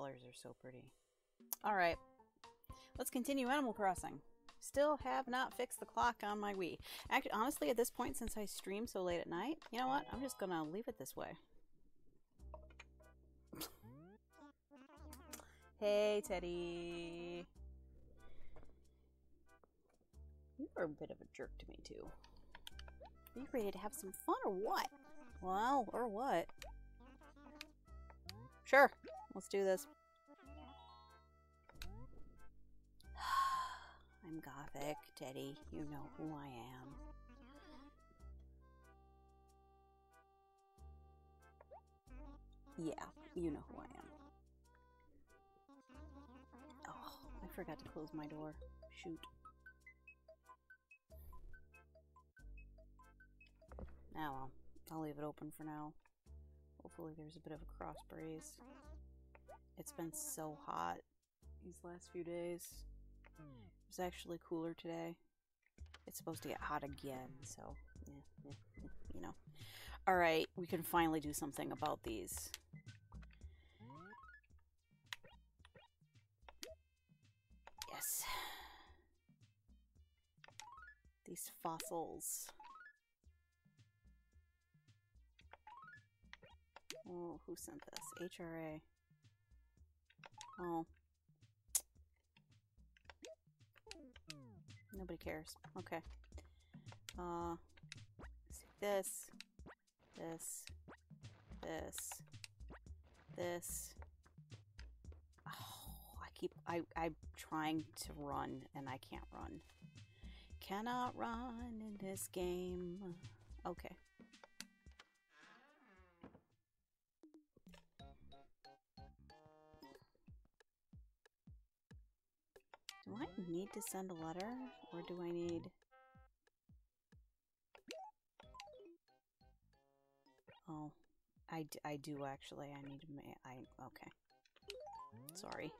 colors are so pretty. All right, let's continue Animal Crossing. Still have not fixed the clock on my Wii. Actually, honestly, at this point, since I stream so late at night, you know what? I'm just gonna leave it this way. hey, Teddy. You are a bit of a jerk to me, too. Are you ready to have some fun or what? Well, or what? Sure, let's do this. I'm gothic, Teddy. You know who I am. Yeah, you know who I am. Oh, I forgot to close my door. Shoot. Now, well, I'll leave it open for now. Hopefully there's a bit of a cross breeze. It's been so hot these last few days. Hmm. It was actually cooler today. It's supposed to get hot again, so yeah, yeah, yeah, you know. All right, we can finally do something about these. Yes. These fossils. Oh, who sent this? HRA. Oh. Nobody cares. Okay. Uh, this, this, this, this. Oh, I keep, I, I'm trying to run and I can't run. Cannot run in this game. Okay. Do I need to send a letter? Or do I need... Oh. I, I do actually. I need to... I... Okay. Sorry.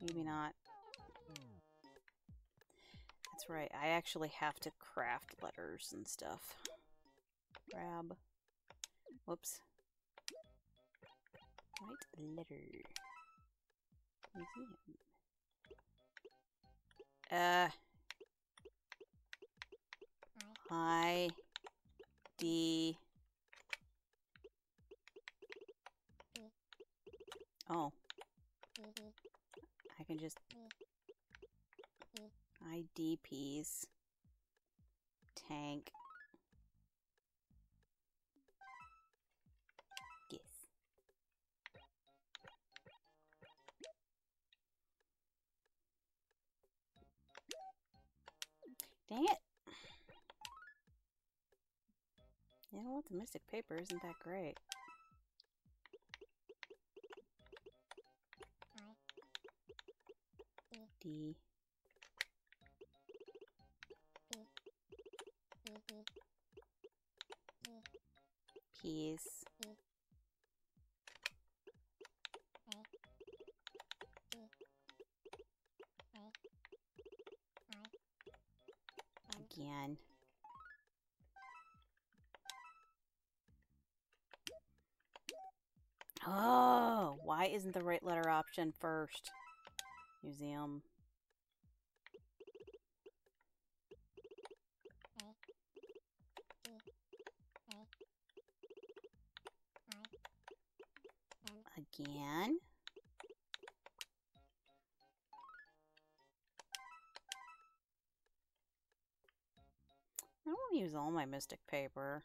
Maybe not. That's right. I actually have to craft letters and stuff. Grab. Whoops. White letter. Museum. Uh. I. D. Oh. I can just IDPs tank dang it. You know what? The mystic paper isn't that great. D. Peas. Again. Oh, why isn't the right letter option first? Museum. Again. Use all my mystic paper.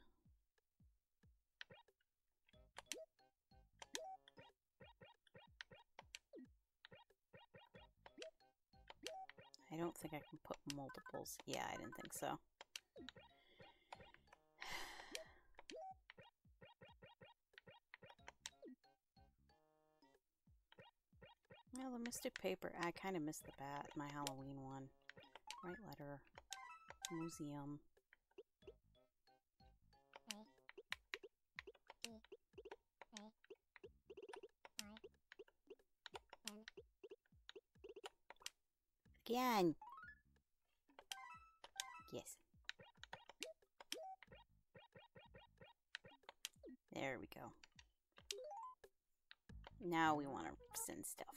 I don't think I can put multiples. Yeah, I didn't think so. Well, the mystic paper. I kind of missed the bat. My Halloween one. Right letter. Museum. Again. Yes. There we go. Now we want to send stuff.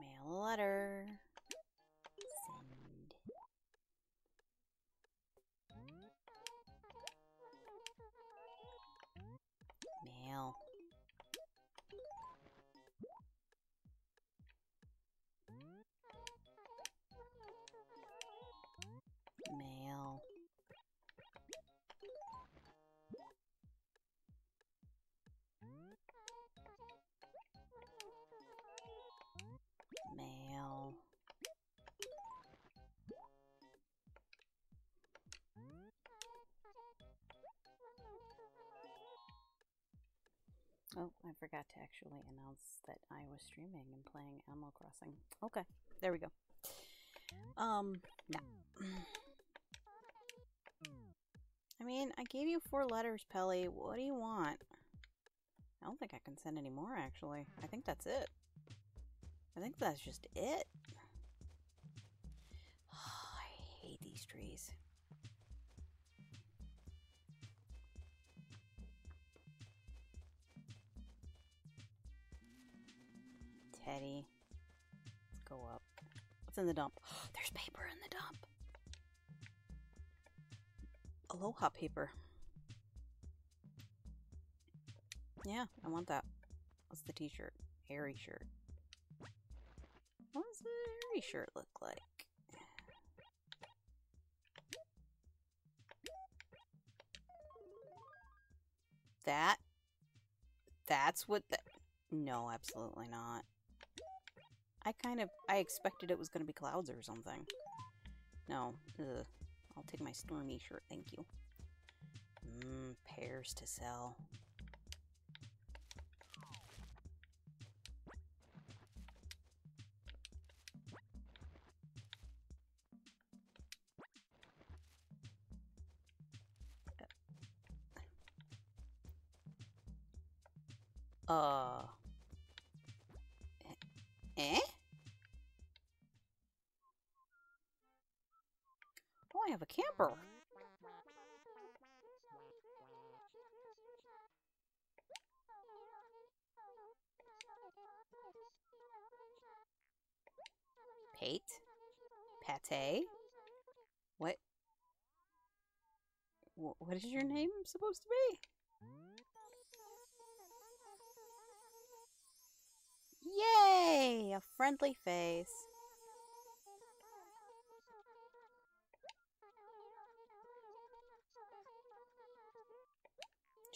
Mail a letter. Oh, I forgot to actually announce that I was streaming and playing Animal Crossing. Okay, there we go. Um, no. I mean, I gave you four letters, Pelly. What do you want? I don't think I can send any more, actually. I think that's it. I think that's just it. I hate these trees. Let's go up. What's in the dump? There's paper in the dump. Aloha paper. Yeah, I want that. What's the t-shirt? Hairy shirt. What does the hairy shirt look like? That? That's what the... No, absolutely not. I kind of... I expected it was going to be clouds or something. No. Ugh. I'll take my stormy shirt, thank you. Mmm, pears to sell. Camper. Pate? Pate? What? What is your name supposed to be? Yay! A friendly face.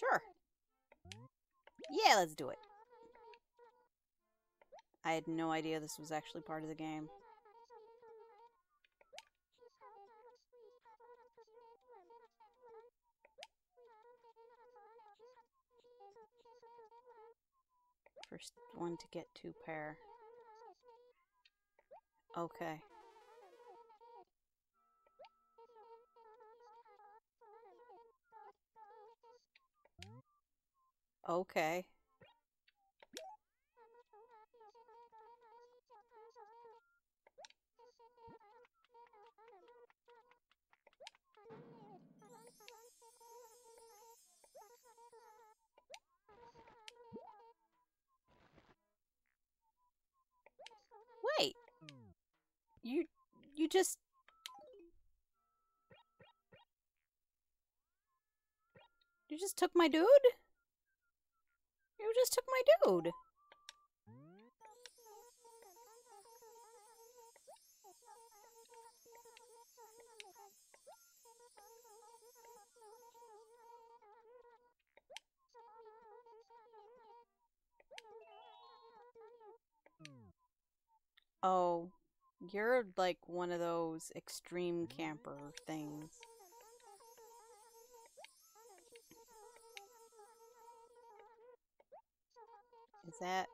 Sure. Yeah, let's do it. I had no idea this was actually part of the game. First one to get two pair. Okay. Okay. Wait. You you just You just took my dude? You just took my dude. Oh, you're like one of those extreme camper things. Is that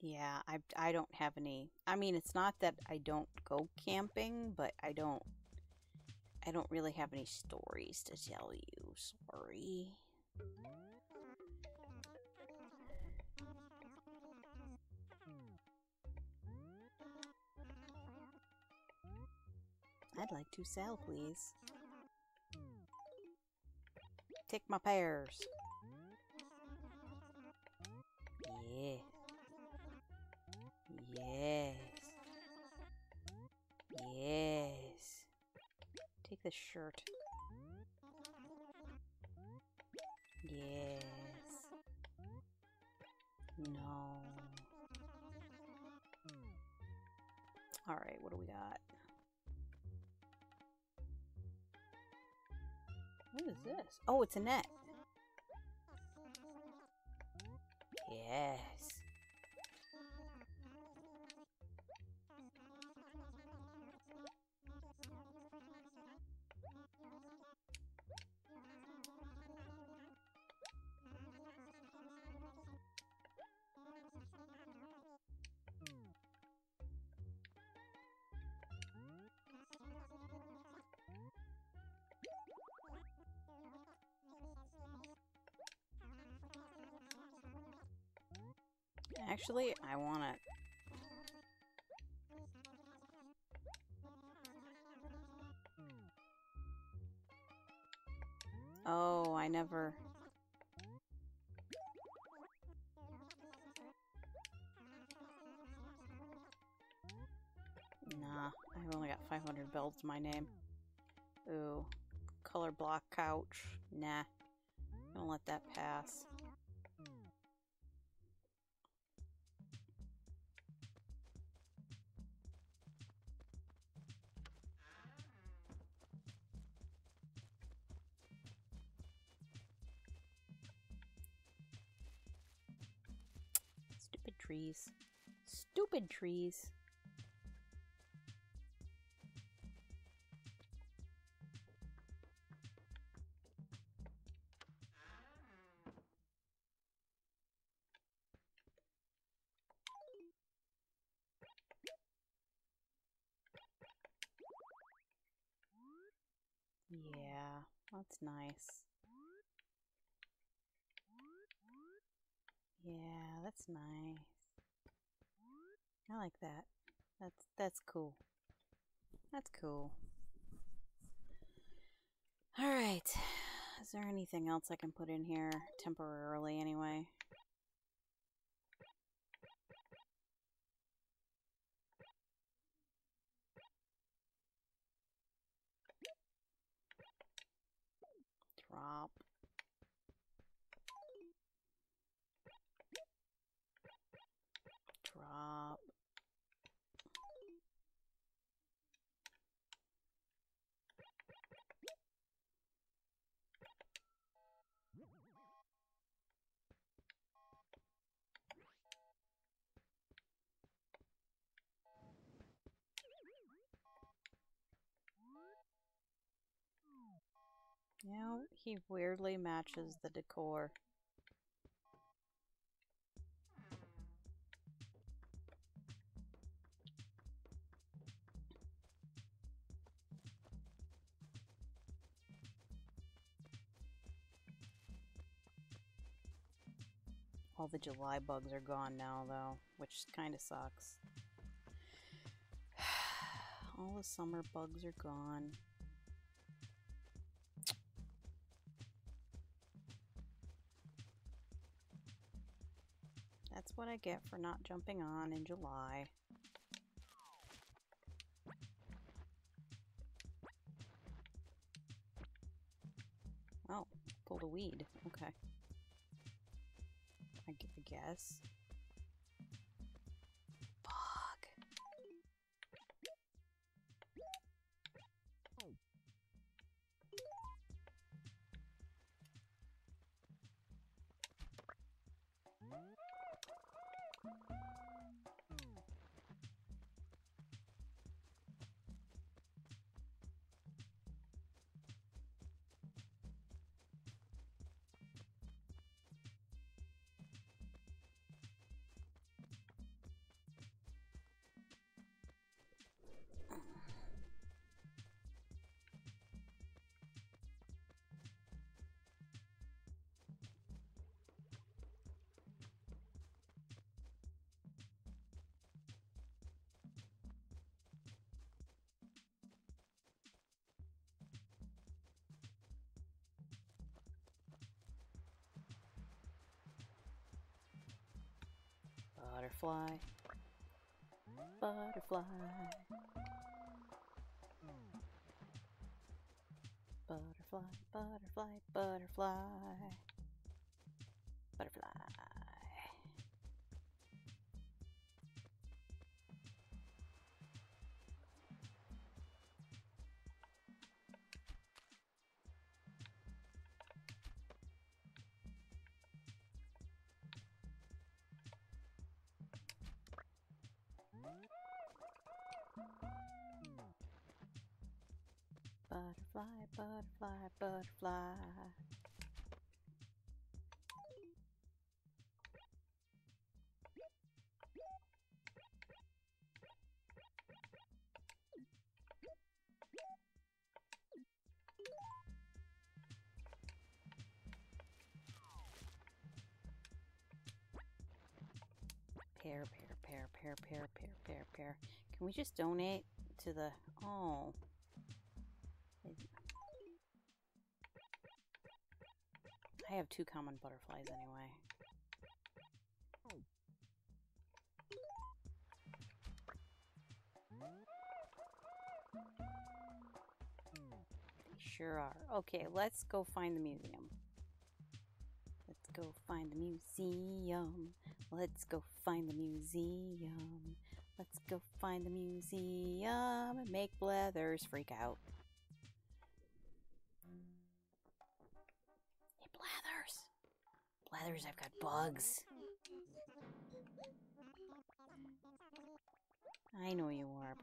Yeah, I I don't have any. I mean, it's not that I don't go camping, but I don't I don't really have any stories to tell you. Sorry. I'd like to sell, please. Take my pears. Yeah. Yes. Yes. Take this shirt. Yes. No. Alright, what do we got? What is this? Oh, it's a net. Yes. Actually, I want to. Oh, I never. Nah, I've only got 500 bells to my name. Ooh, color block couch. Nah, don't let that pass. stupid trees. Yeah, that's nice. Yeah, that's nice. I like that. That's that's cool. That's cool. All right. Is there anything else I can put in here temporarily anyway? Drop. Drop. Yeah, he weirdly matches the decor. All the July bugs are gone now, though, which kind of sucks. All the summer bugs are gone. That's what I get for not jumping on in July. Oh, pulled a weed. Okay. I, I guess. Butterfly. Butterfly. Butterfly, butterfly, butterfly. Butterfly. Pear, pear, pear, pear, pear. Can we just donate to the... Oh. I have two common butterflies anyway. They sure are. Okay, let's go find the museum. Let's go find the museum. Let's go find the museum. Let's go find the museum and make Blathers freak out. Hey, Blathers. Blathers, I've got bugs. I know you are,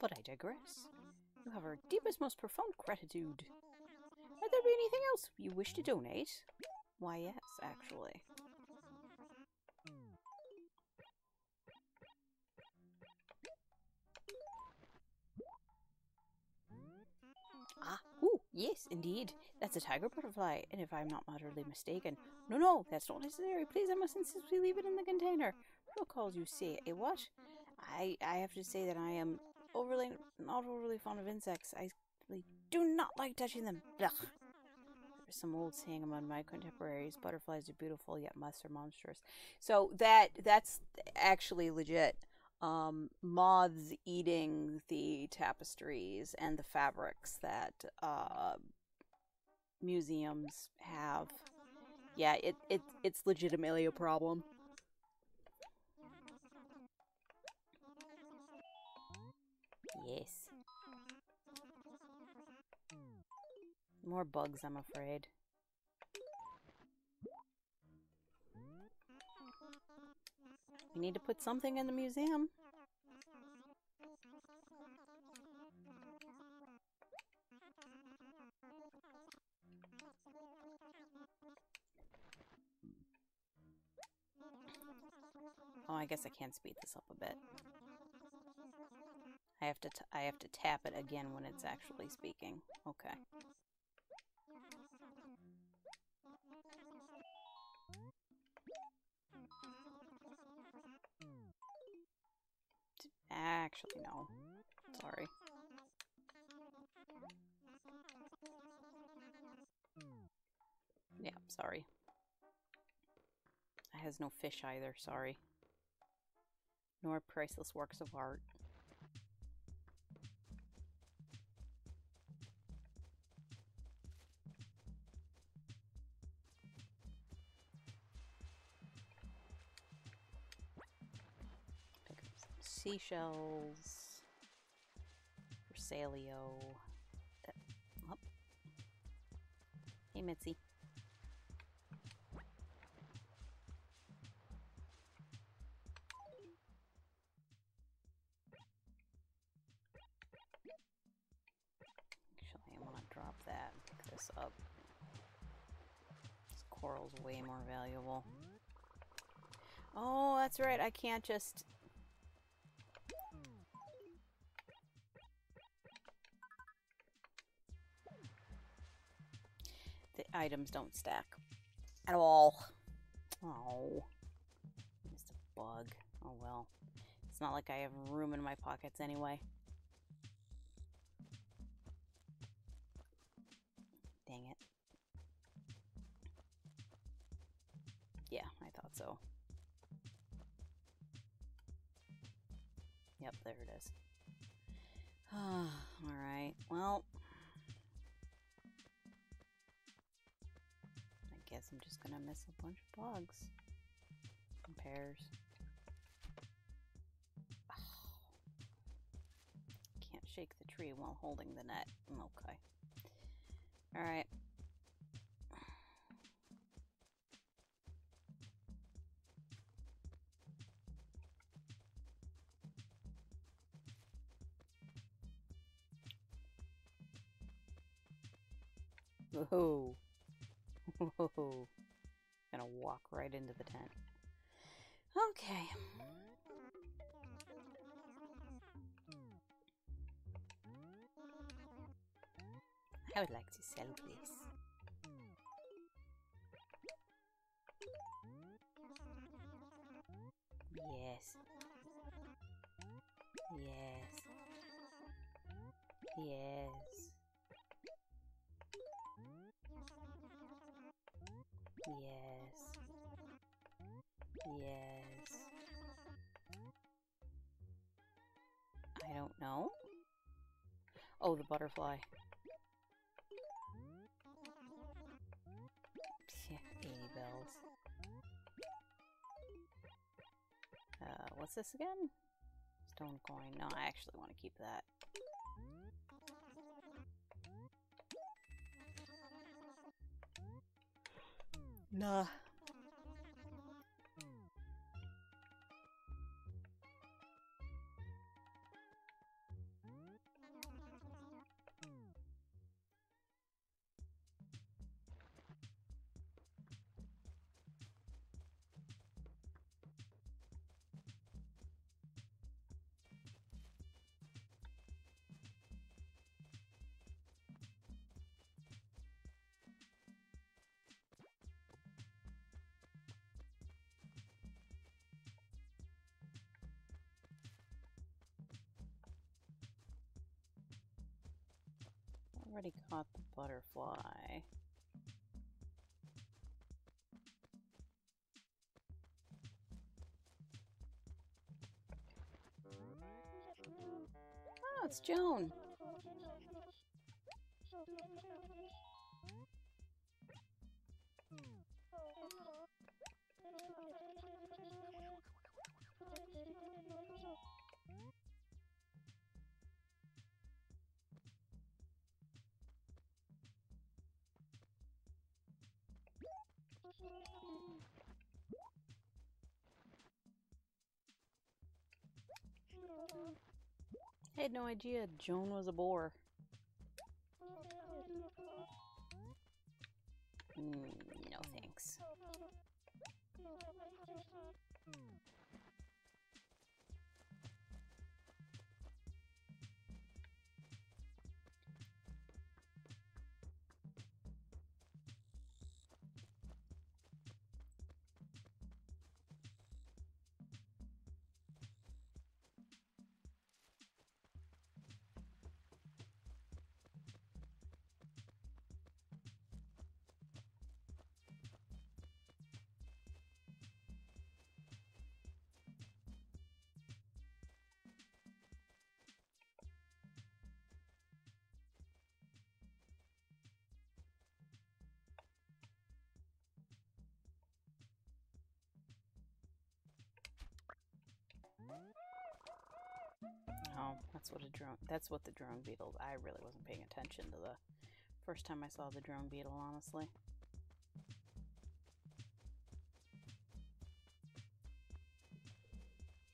But I digress. You have our deepest, most profound gratitude. Might there be anything else you wish to donate? Why, yes, actually. Yes, indeed. That's a tiger butterfly, and if I'm not moderately mistaken. No, no, that's not necessary. Please, I must insist we leave it in the container. Protocols, you say. A what? I I have to say that I am overly not overly fond of insects. I do not like touching them. Ugh. There's some old saying among my contemporaries: "Butterflies are beautiful, yet mice are monstrous." So that that's actually legit um, moths eating the tapestries and the fabrics that uh, museums have. Yeah, it, it it's legitimately a problem. Yes. More bugs, I'm afraid. We need to put something in the museum. Oh, I guess I can speed this up a bit. I have to I have to tap it again when it's actually speaking. Okay. Actually, no. Sorry. Yeah, sorry. It has no fish either, sorry. Nor priceless works of art. Seashells. Versalio. Oh. Hey, Mitzi. Actually, I want to drop that, pick this up. This coral's way more valuable. Oh, that's right. I can't just items don't stack at all. Oh, just a bug. Oh well. It's not like I have room in my pockets anyway. Dang it. Yeah, I thought so. Yep, there it is. Alright, well, guess I'm just gonna miss a bunch of bugs pears. Oh. Can't shake the tree while holding the net. Okay. Alright. Whoa. Whoa. Gonna walk right into the tent. Okay. I would like to sell this. Yes. Yes. Yes. Yes. Yes. I don't know. Oh, the butterfly. Yeah, 80 bells. Uh, what's this again? Stone coin. No, I actually want to keep that. Nah. Butterfly. Oh, it's Joan. I had no idea Joan was a boar. Mm, no thanks. That's what a drone. That's what the drone beetle. I really wasn't paying attention to the first time I saw the drone beetle. Honestly.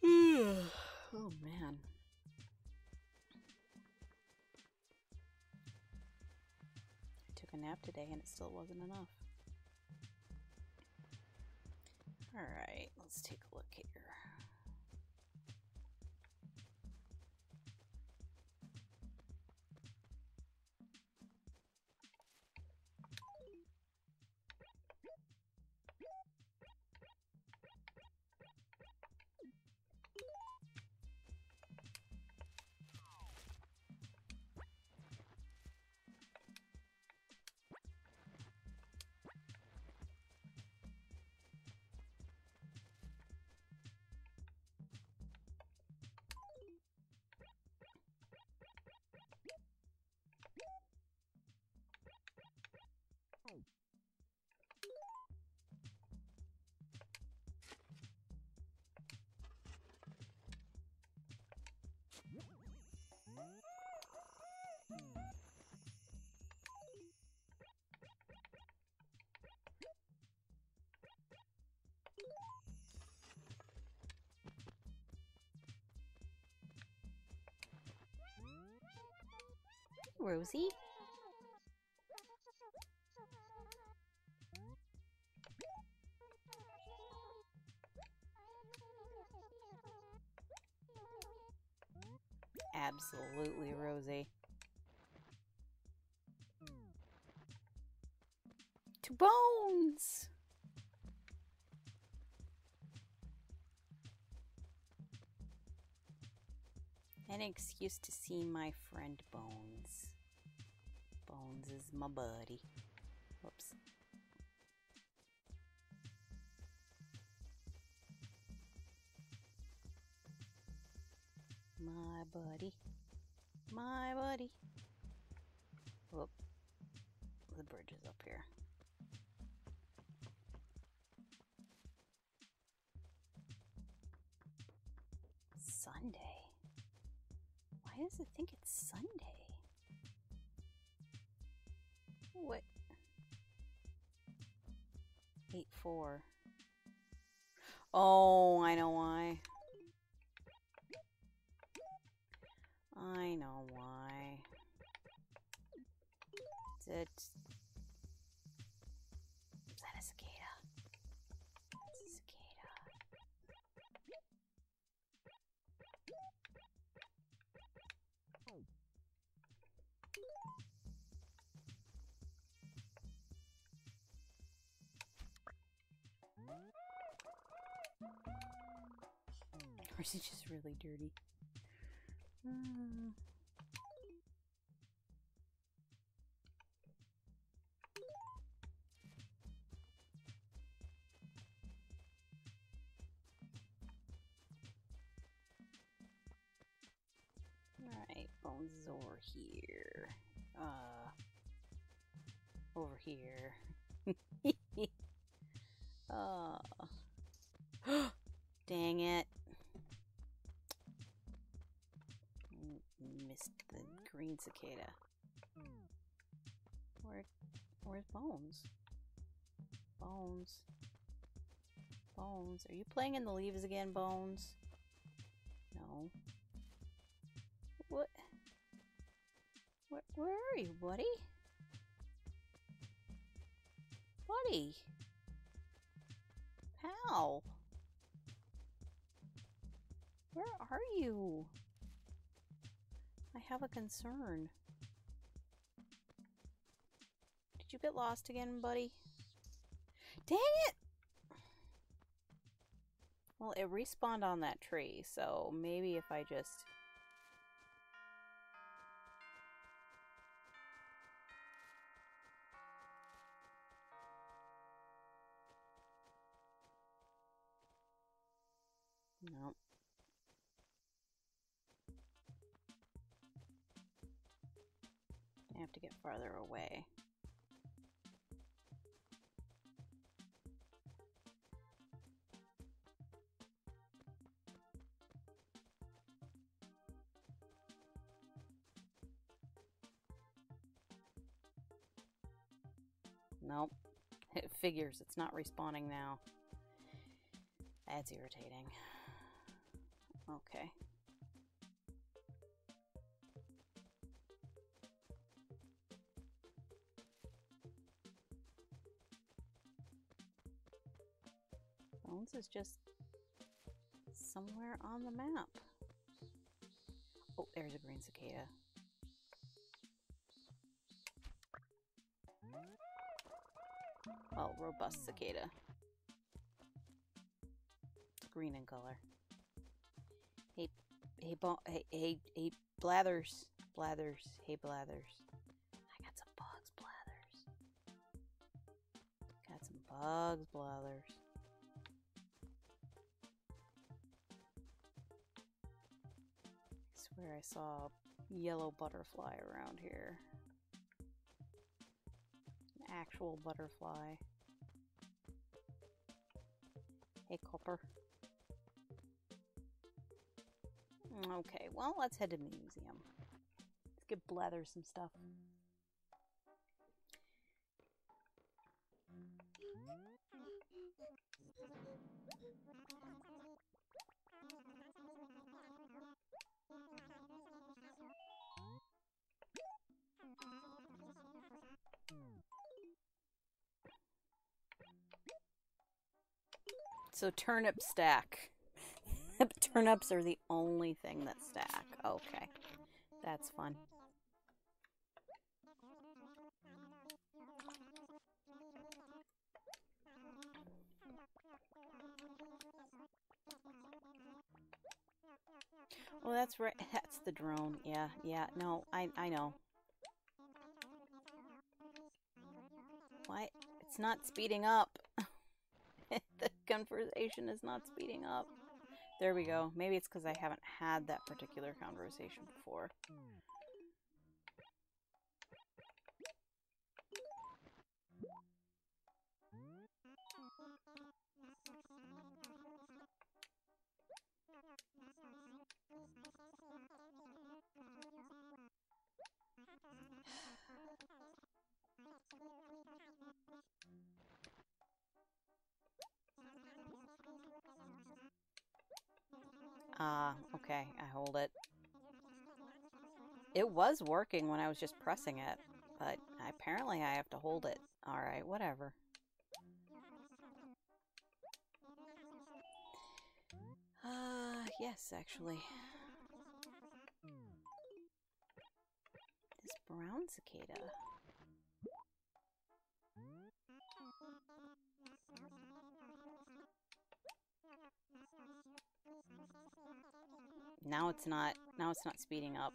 oh man. I took a nap today and it still wasn't enough. Alright, let's take a look here. Rosie? Excuse to see my friend Bones. Bones is my buddy. Whoops. My buddy. My buddy. Whoop. The bridge is up here. Sunday. Why does it think it's Sunday? What? 8 4. Oh, I know why. I know why. Or is it just really dirty? Uh, mm. Alright, bones is over here. Uh, over here. uh. Dang it. Cicada. Where, where's Bones? Bones. Bones. Are you playing in the leaves again, Bones? No. What? Where, where are you, buddy? Buddy? Pal? Where are you? Have a concern. Did you get lost again, buddy? Dang it! Well, it respawned on that tree, so maybe if I just... farther away. Nope. It figures it's not respawning now. That's irritating. Is just somewhere on the map. Oh, there's a green cicada. Oh, robust cicada. It's green in color. Hey, hey, hey, hey, hey, Blathers, Blathers, hey, Blathers. I got some bugs, Blathers. Got some bugs, Blathers. Swear I saw a yellow butterfly around here. An actual butterfly. Hey, Copper. Okay, well, let's head to the museum. Let's get Blather some stuff. So turnip stack. Turnips are the only thing that stack. Okay. That's fun. Well, that's right. That's the drone. Yeah, yeah. No, I I know. What? It's not speeding up. conversation is not speeding up. There we go. Maybe it's because I haven't had that particular conversation before. Ah, uh, okay, I hold it. It was working when I was just pressing it, but apparently I have to hold it. Alright, whatever. Ah, uh, yes, actually. This brown cicada. Now it's not, now it's not speeding up.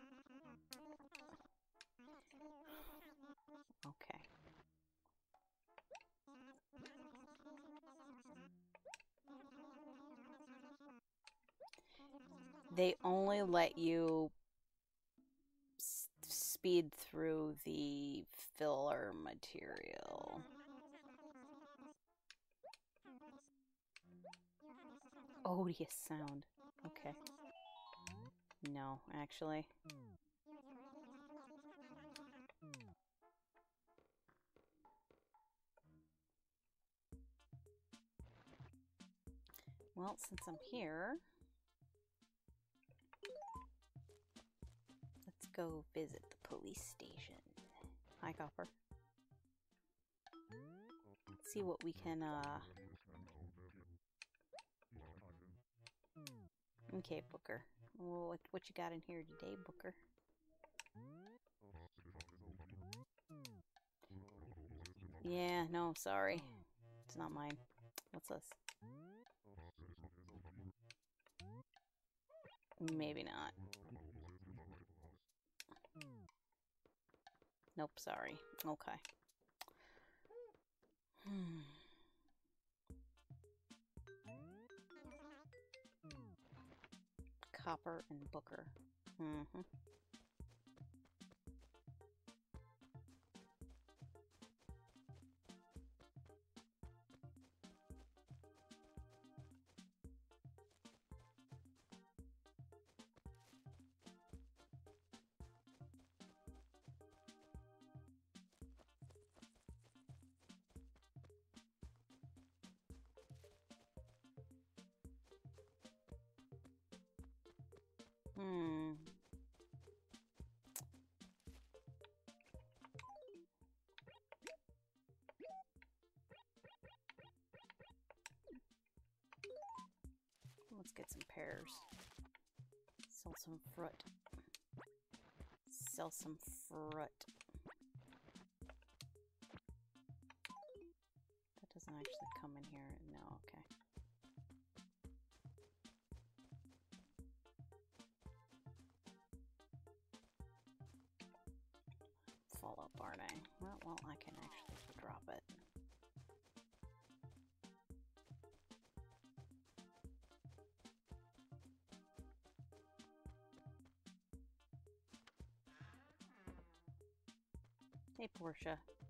Okay. They only let you speed through the filler material. Odious sound. Okay. No, actually. Well, since I'm here, let's go visit the police station. Hi, Copper. Let's see what we can, uh... Okay, Booker. Well, what, what you got in here today, Booker? Yeah, no, sorry. It's not mine. What's this? Maybe not. Nope, sorry. Okay. Hmm. Copper and Booker. Mm-hmm. Hmm. Let's get some pears. Sell some fruit. Sell some fruit.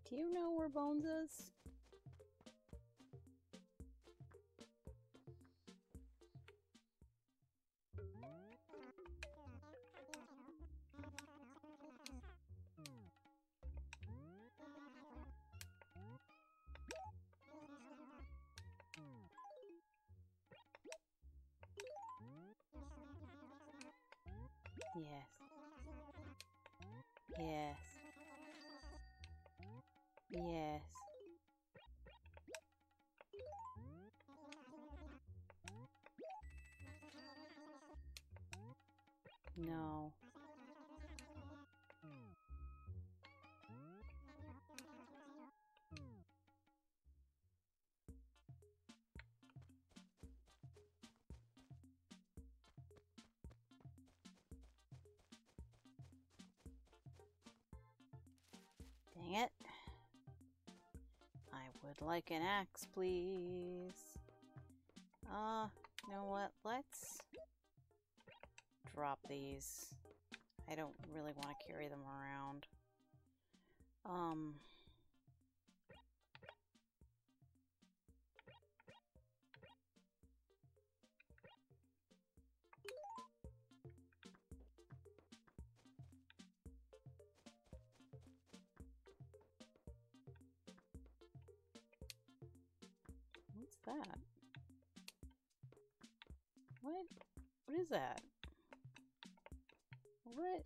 Do you know where Bones is? Would like an axe, please. Uh, you know what? Let's drop these. I don't really want to carry them around. Um... that? What? What is that? What?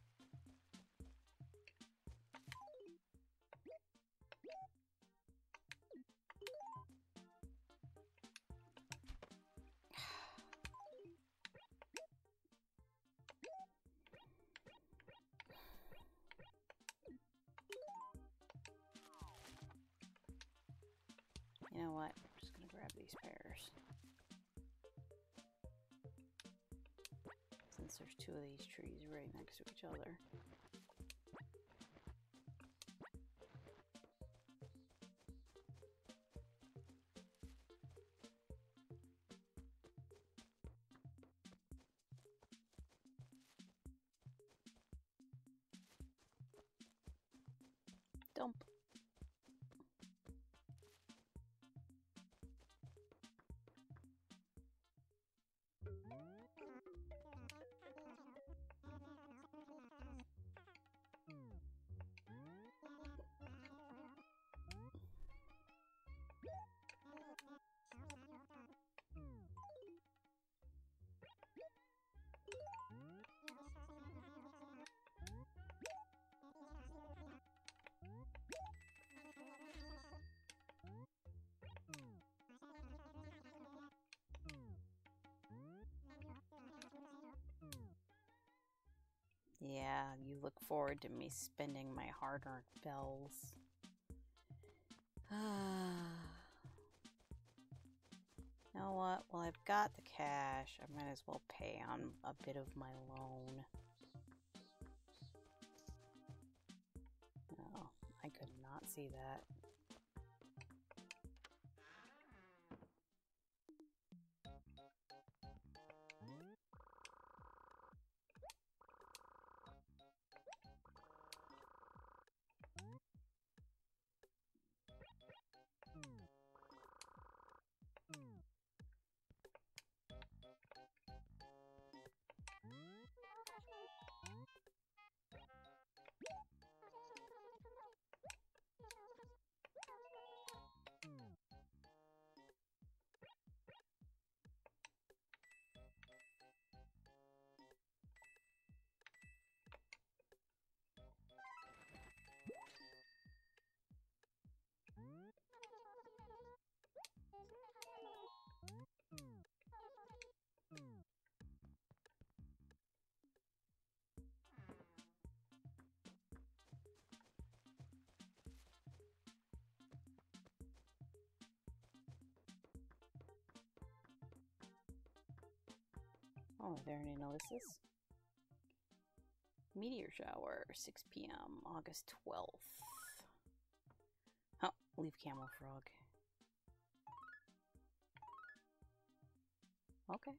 Two of these trees right next to each other. Yeah, you look forward to me spending my hard earned bells. you know what? Well, I've got the cash. I might as well pay on a bit of my loan. Oh, I could not see that. Oh, there any notices? Meteor shower, 6 p.m., August 12th. Oh, leave Camel Frog. Okay.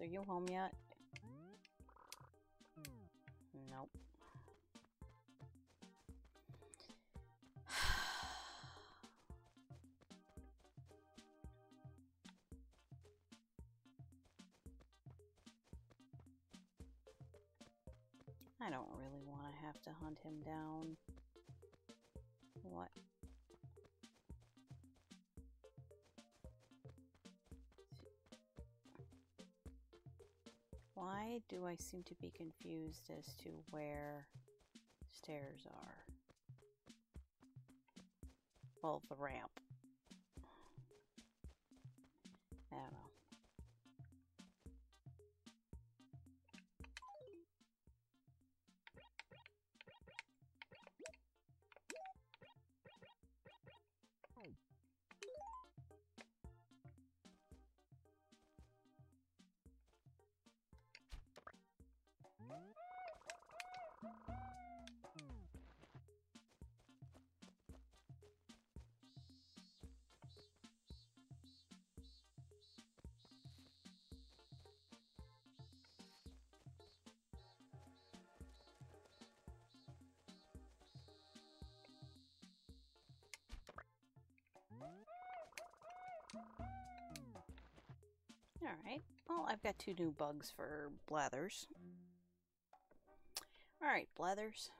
Are you home yet? Nope. I don't really want to have to hunt him down. Why do I seem to be confused as to where stairs are? Well, the ramp. Alright. Well, I've got two new bugs for Blathers. Alright, Blathers.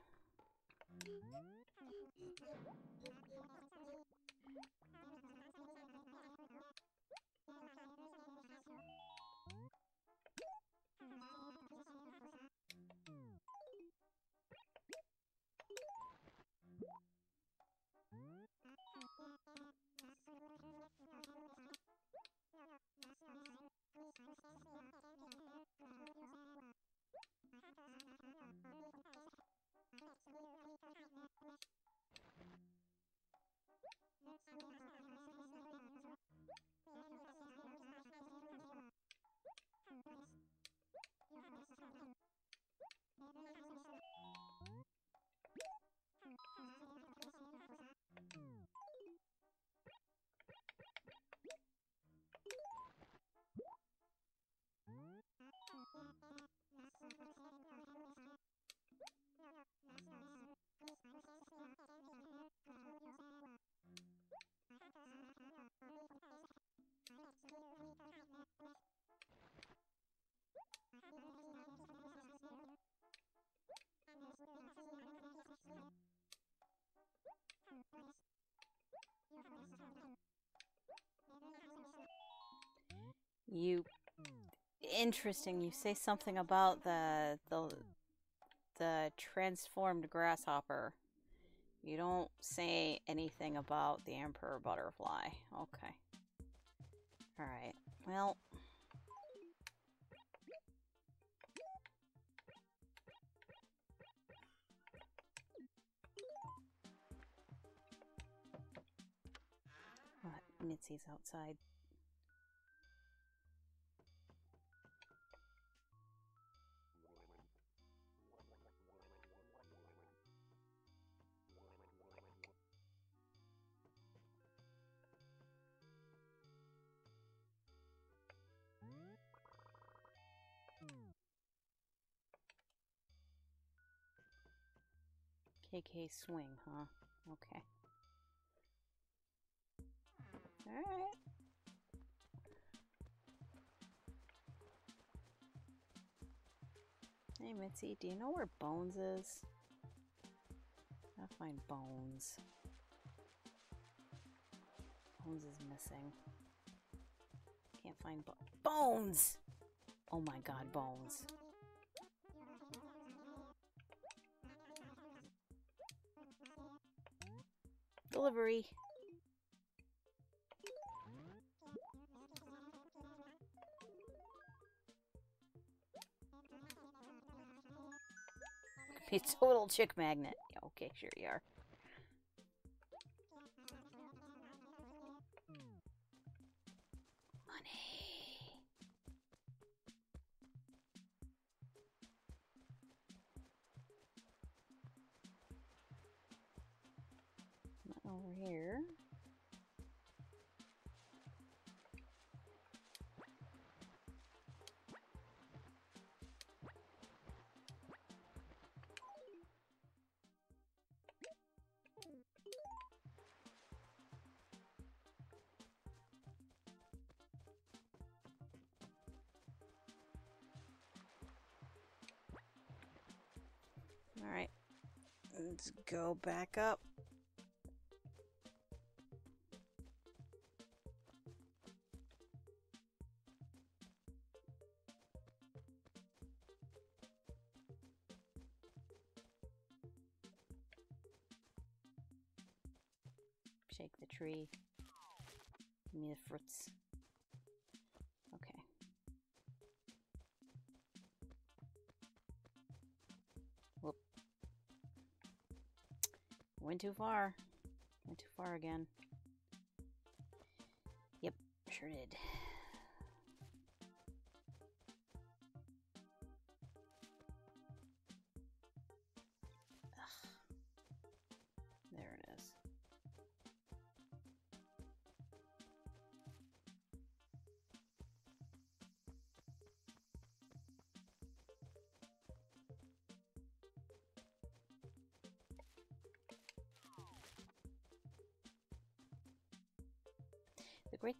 You interesting. You say something about the the the transformed grasshopper. You don't say anything about the emperor butterfly. Okay. All right. Well? Mitzi's outside. KK swing, huh? Okay. Alright. Hey Mitzi, do you know where Bones is? I'll find Bones. Bones is missing. Can't find Bo Bones! Oh my god, Bones. Delivery. A total chick magnet. Yeah, okay, sure you are. Here. All right, let's go back up. Shake the tree. Give me the fruits. Okay. Whoop. Went too far. Went too far again. Yep, sure did.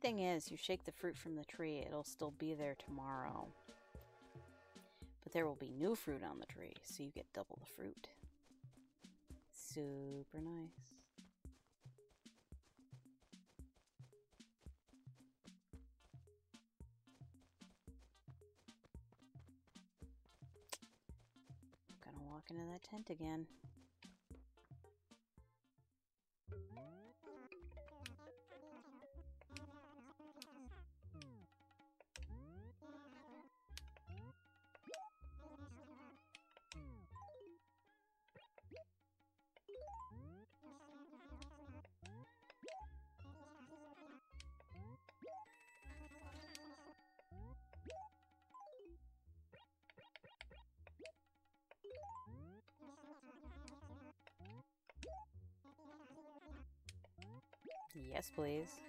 Thing is, you shake the fruit from the tree, it'll still be there tomorrow. But there will be new fruit on the tree, so you get double the fruit. Super nice. Gonna walk into that tent again. Please.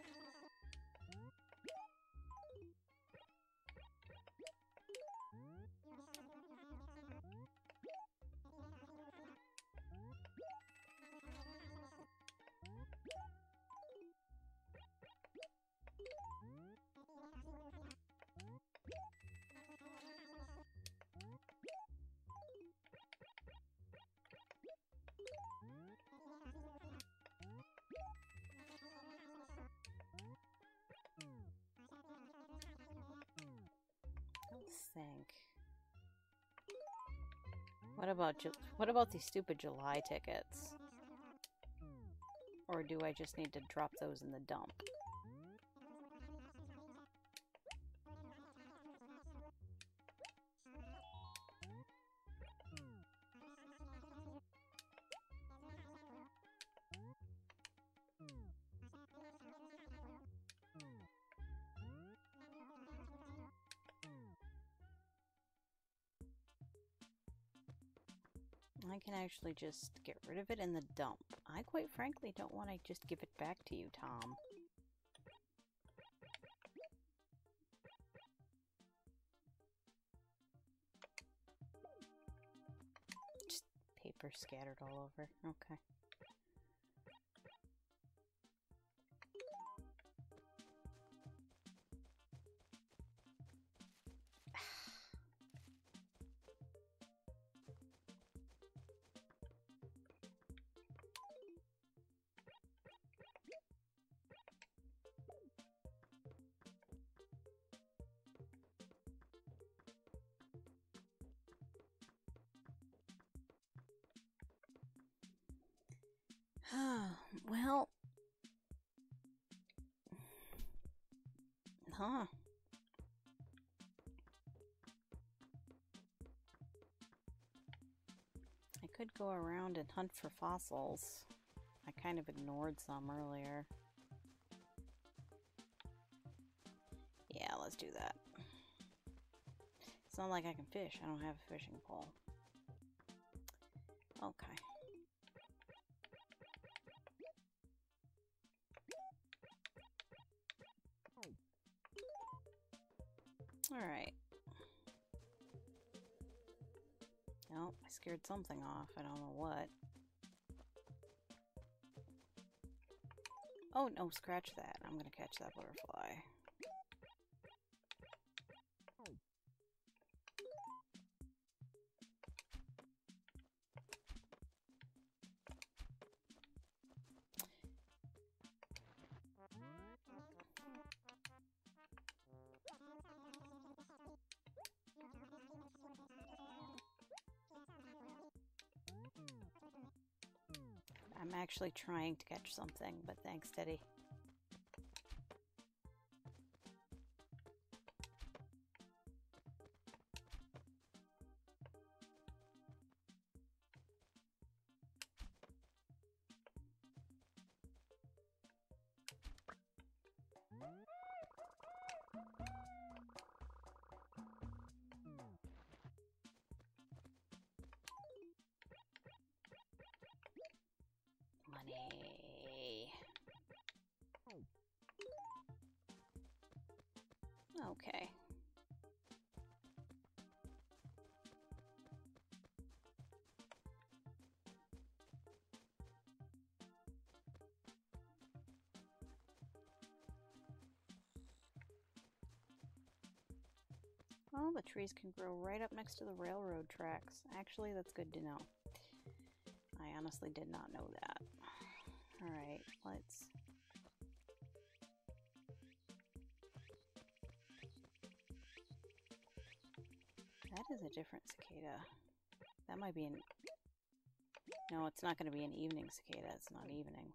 What about what about these stupid July tickets? Or do I just need to drop those in the dump? Actually just get rid of it in the dump. I quite frankly don't want to just give it back to you, Tom. Just paper scattered all over. Okay. Go around and hunt for fossils. I kind of ignored some earlier. Yeah, let's do that. It's not like I can fish. I don't have a fishing pole. Okay. Alright. Scared something off. I don't know what. Oh, no, scratch that. I'm gonna catch that butterfly. Actually trying to catch something, but thanks, Teddy. Trees can grow right up next to the railroad tracks. Actually, that's good to know. I honestly did not know that. Alright, let's... That is a different cicada. That might be an... No, it's not going to be an evening cicada. It's not evening.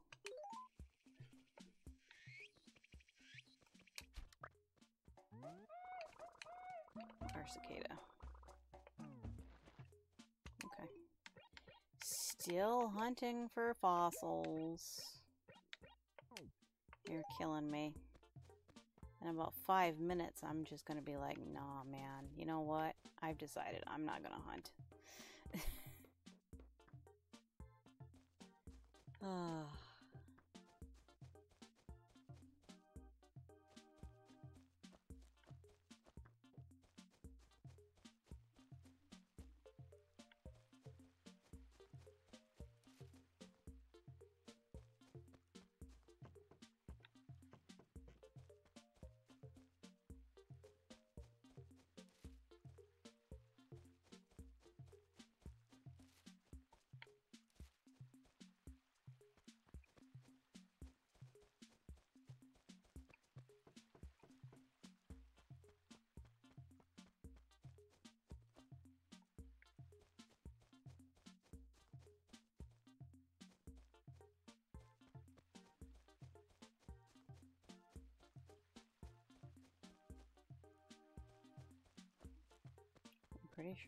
Still hunting for fossils. You're killing me. In about five minutes, I'm just gonna be like, nah, man. You know what? I've decided I'm not gonna hunt. Ah.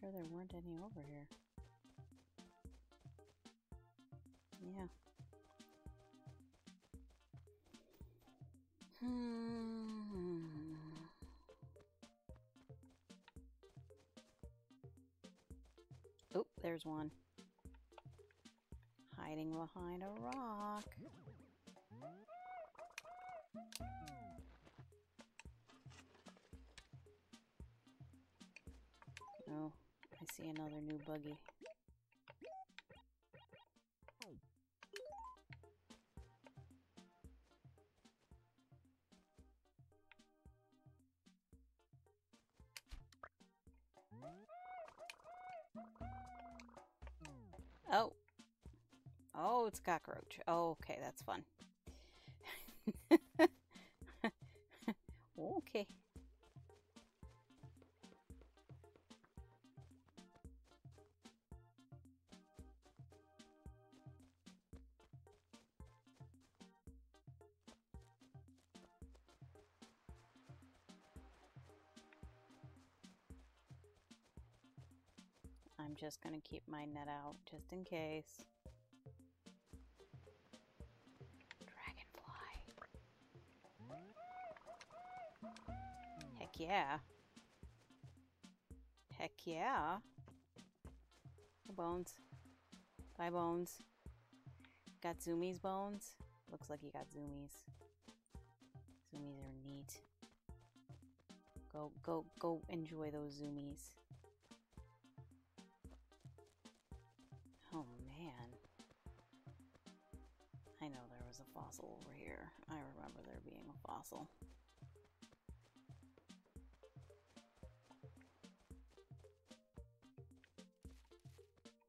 Sure there weren't any over here. Yeah. Hmm. Oh, there's one. Hiding behind a rock. See another new buggy. Oh. Oh, it's cockroach. Oh, okay, that's fun. I'm just going to keep my net out just in case. Dragonfly. Heck yeah. Heck yeah. Bones. Bye, Bones. Got Zoomies, Bones? Looks like you got Zoomies. Zoomies are neat. Go, go, go enjoy those Zoomies. Fossil over here. I remember there being a fossil.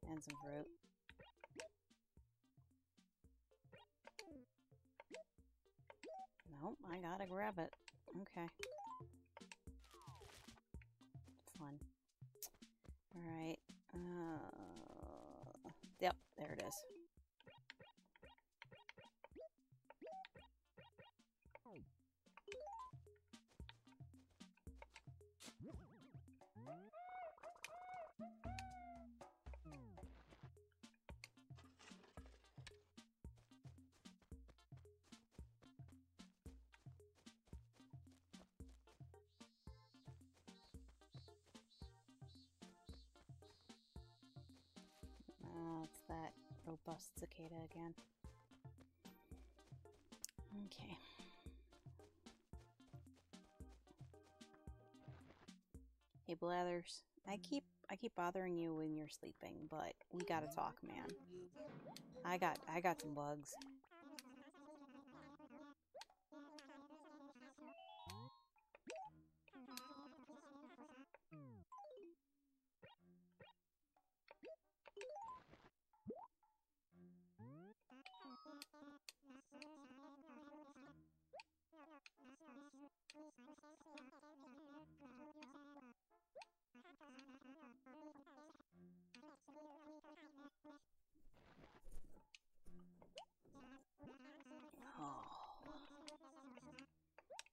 And some fruit. Nope, I gotta grab it. Okay. Robust cicada again. Okay. Hey Blathers, I keep I keep bothering you when you're sleeping, but we gotta talk, man. I got I got some bugs.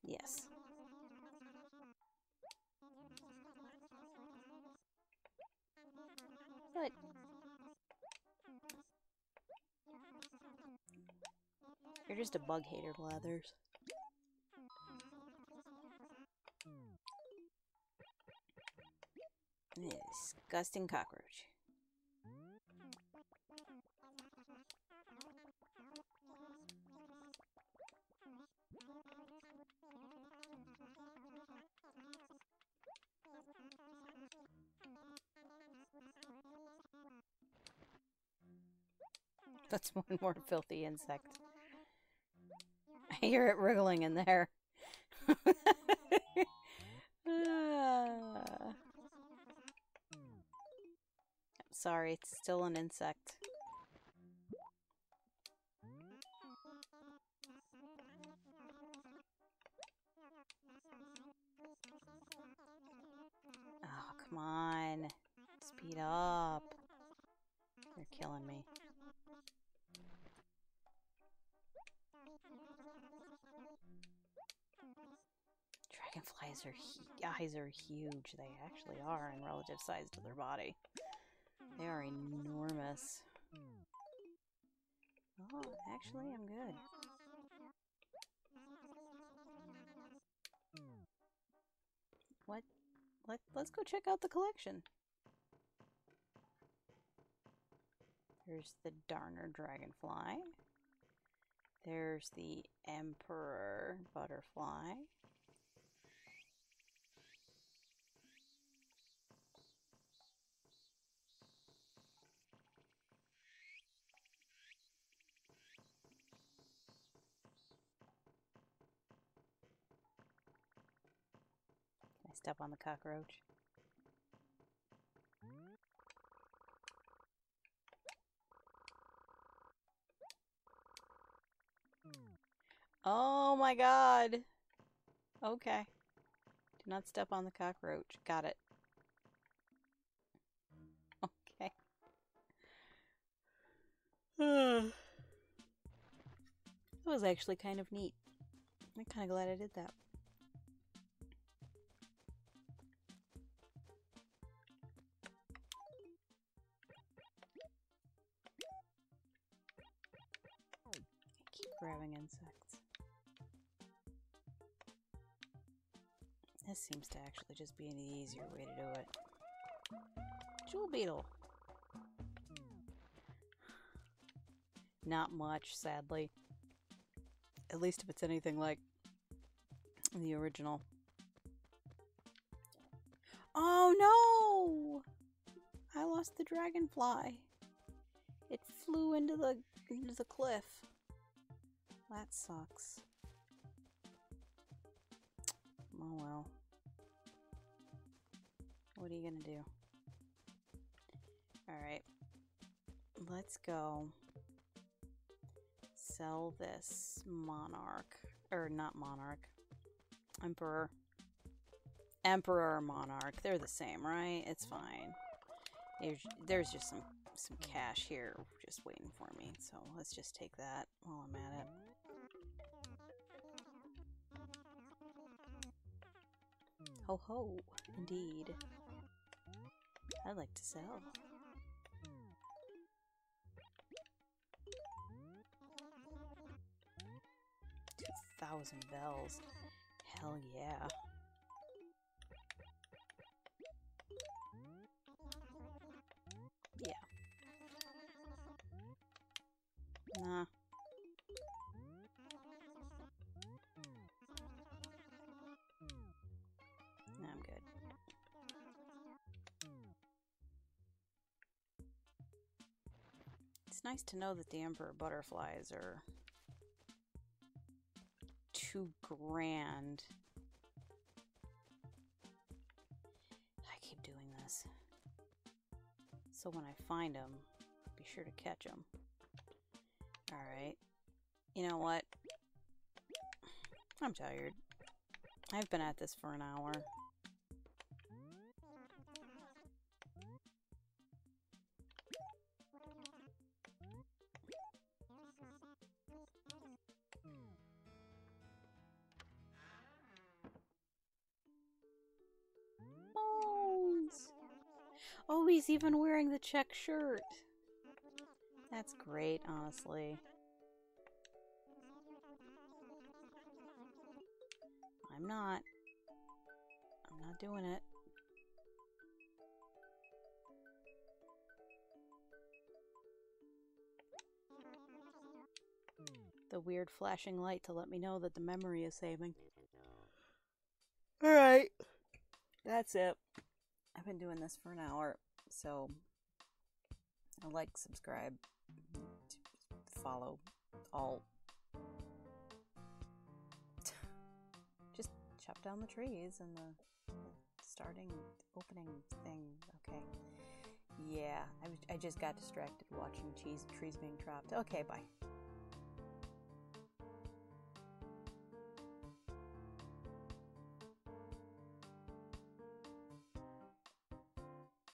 Yes. But you're just a bug hater, Blathers. Disgusting cockroach. That's one more filthy insect. I hear it wriggling in there. Ah. I'm sorry, it's still an insect. Eyes are huge. They actually are in relative size to their body. They are enormous. Oh, actually, I'm good. What? Let, let's go check out the collection. There's the Darner Dragonfly. There's the Emperor Butterfly. Step on the cockroach? Oh my god. Okay. Do not step on the cockroach. Got it. Okay. that was actually kind of neat. I'm kind of glad I did that. Grabbing insects. This seems to actually just be an easier way to do it. Jewel beetle. Not much, sadly. At least if it's anything like the original. Oh no! I lost the dragonfly. It flew into the into the cliff. That sucks. Oh well. What are you gonna do? Alright. Let's go sell this monarch. Or not monarch. Emperor. Emperor or monarch. They're the same, right? It's fine. There's, there's just some some cash here just waiting for me. So let's just take that while I'm at it. Ho ho, indeed. I'd like to sell. Two thousand bells. Hell yeah. Yeah. Nice to know that the Emperor butterflies are two grand. I keep doing this. So when I find them, be sure to catch them. Alright. You know what? I'm tired. I've been at this for an hour. Even wearing the check shirt. That's great, honestly. I'm not. I'm not doing it. The weird flashing light to let me know that the memory is saving. Alright. That's it. I've been doing this for an hour, so like, subscribe, follow, all. Just chop down the trees and the starting opening thing. Okay. Yeah, I, I just got distracted watching cheese, trees being chopped. Okay, bye.